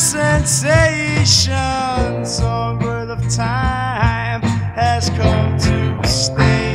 sensations, songbird of time has come to stay.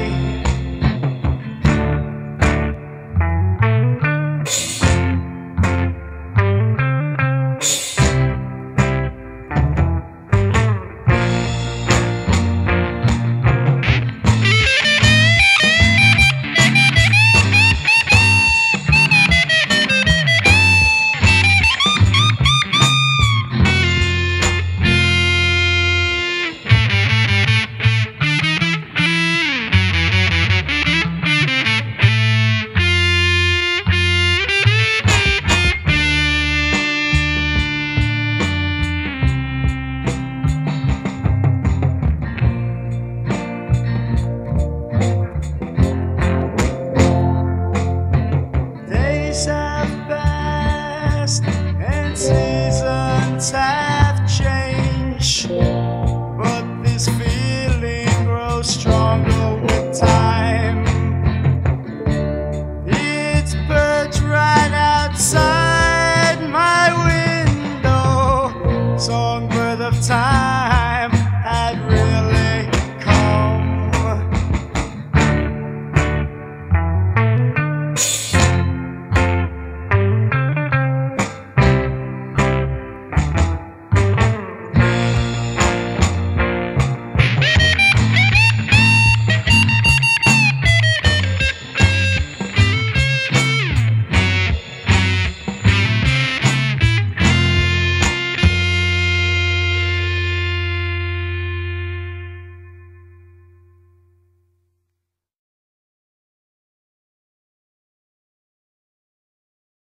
past and seasons have changed, but this feeling grows strong.